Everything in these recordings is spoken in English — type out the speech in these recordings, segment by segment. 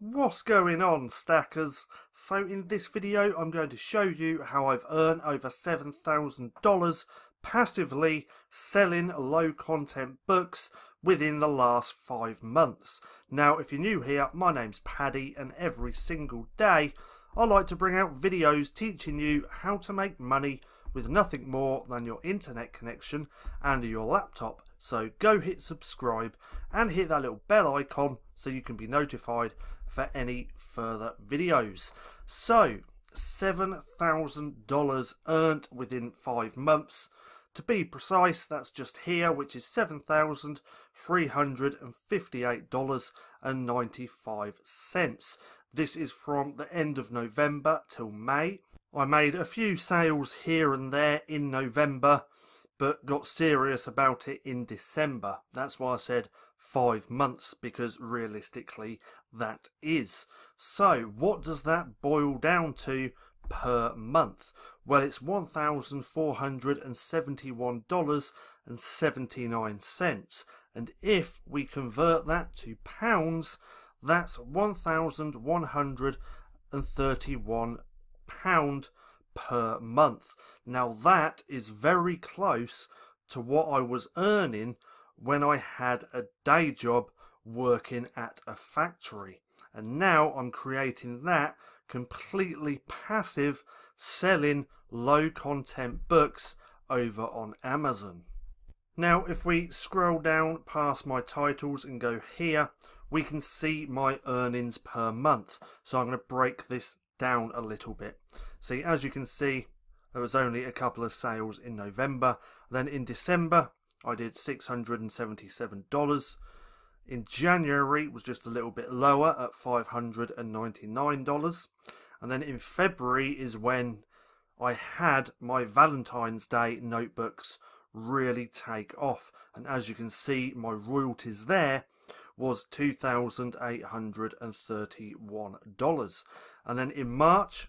What's going on stackers? So in this video I'm going to show you how I've earned over $7,000 passively selling low content books within the last 5 months. Now if you're new here my name's Paddy and every single day I like to bring out videos teaching you how to make money with nothing more than your internet connection and your laptop. So go hit subscribe and hit that little bell icon so you can be notified for any further videos. So, $7,000 earned within five months. To be precise, that's just here, which is $7,358.95. This is from the end of November till May. I made a few sales here and there in November, but got serious about it in December. That's why I said five months because realistically that is. So, what does that boil down to per month? Well, it's $1,471.79. And if we convert that to pounds, that's £1,131 per month. Now, that is very close to what I was earning when I had a day job working at a factory. And now I'm creating that completely passive selling low content books over on Amazon. Now, if we scroll down past my titles and go here, we can see my earnings per month. So I'm going to break this down a little bit. See, as you can see, there was only a couple of sales in November. Then in December, I did $677. In January, was just a little bit lower at $599. And then in February is when I had my Valentine's Day notebooks really take off. And as you can see, my royalties there was $2,831. And then in March,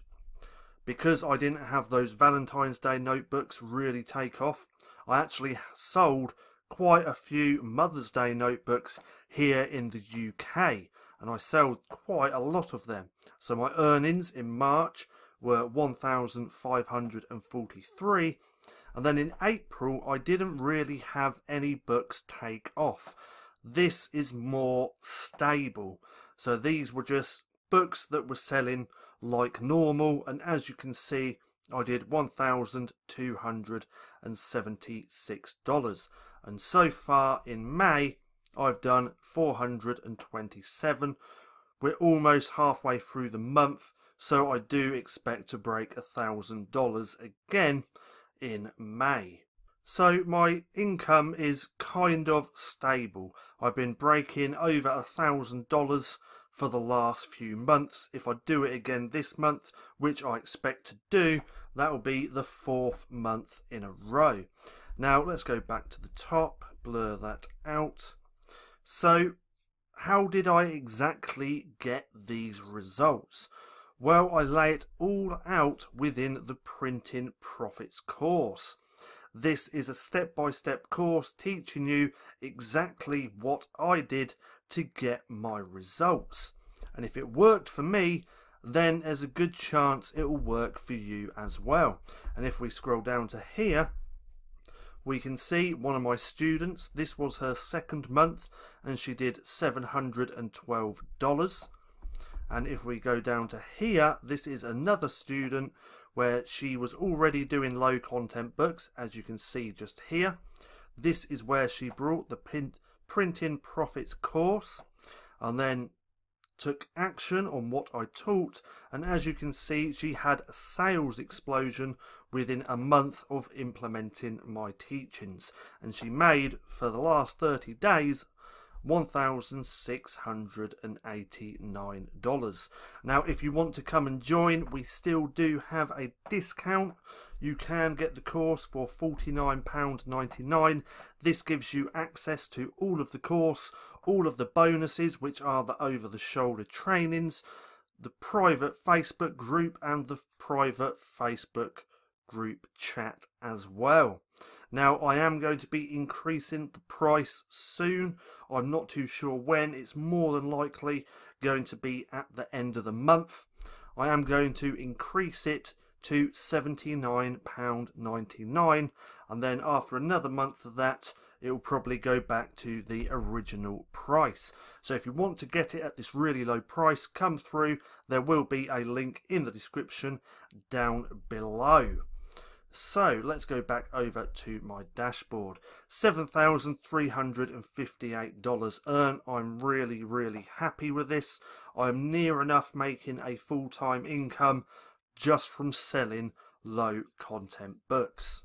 because I didn't have those Valentine's Day notebooks really take off, I actually sold quite a few Mother's Day notebooks here in the UK and I sold quite a lot of them. So my earnings in March were 1,543 and then in April I didn't really have any books take off. This is more stable. So these were just books that were selling like normal and as you can see I did $1,276 and so far in May I've done 427 we're almost halfway through the month so I do expect to break a thousand dollars again in May. So my income is kind of stable. I've been breaking over a thousand dollars for the last few months. If I do it again this month, which I expect to do, that will be the fourth month in a row. Now let's go back to the top, blur that out. So how did I exactly get these results? Well, I lay it all out within the Printing Profits course. This is a step by step course teaching you exactly what I did to get my results. And if it worked for me, then there's a good chance it will work for you as well. And if we scroll down to here, we can see one of my students, this was her second month, and she did $712. And if we go down to here, this is another student where she was already doing low content books, as you can see just here. This is where she brought the Printing Profits course and then took action on what I taught and as you can see she had a sales explosion within a month of implementing my teachings and she made for the last 30 days $1,689. Now, if you want to come and join, we still do have a discount. You can get the course for £49.99. This gives you access to all of the course, all of the bonuses, which are the over the shoulder trainings, the private Facebook group, and the private Facebook group chat as well. Now, I am going to be increasing the price soon. I'm not too sure when. It's more than likely going to be at the end of the month. I am going to increase it to £79.99 and then after another month of that it will probably go back to the original price. So if you want to get it at this really low price, come through. There will be a link in the description down below. So let's go back over to my dashboard. $7,358 earned. I'm really, really happy with this. I'm near enough making a full-time income just from selling low content books.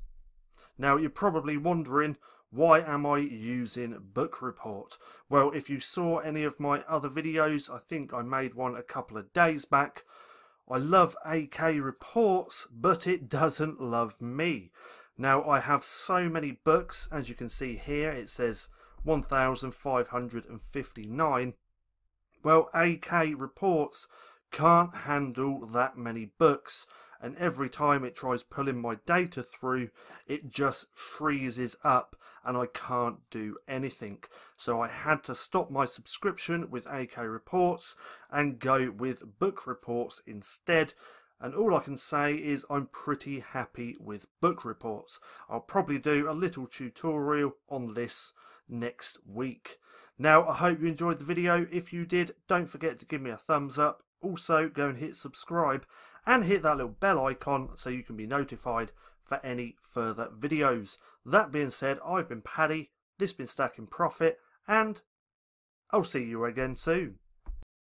Now you're probably wondering, why am I using Book Report? Well, if you saw any of my other videos, I think I made one a couple of days back, I love AK Reports, but it doesn't love me. Now, I have so many books, as you can see here, it says 1,559. Well, AK Reports can't handle that many books and every time it tries pulling my data through it just freezes up and I can't do anything so I had to stop my subscription with AK Reports and go with Book Reports instead and all I can say is I'm pretty happy with Book Reports. I'll probably do a little tutorial on this next week. Now I hope you enjoyed the video. If you did don't forget to give me a thumbs up. Also go and hit subscribe and hit that little bell icon so you can be notified for any further videos. That being said, I've been Paddy, this has been StackinProfit, and I'll see you again soon.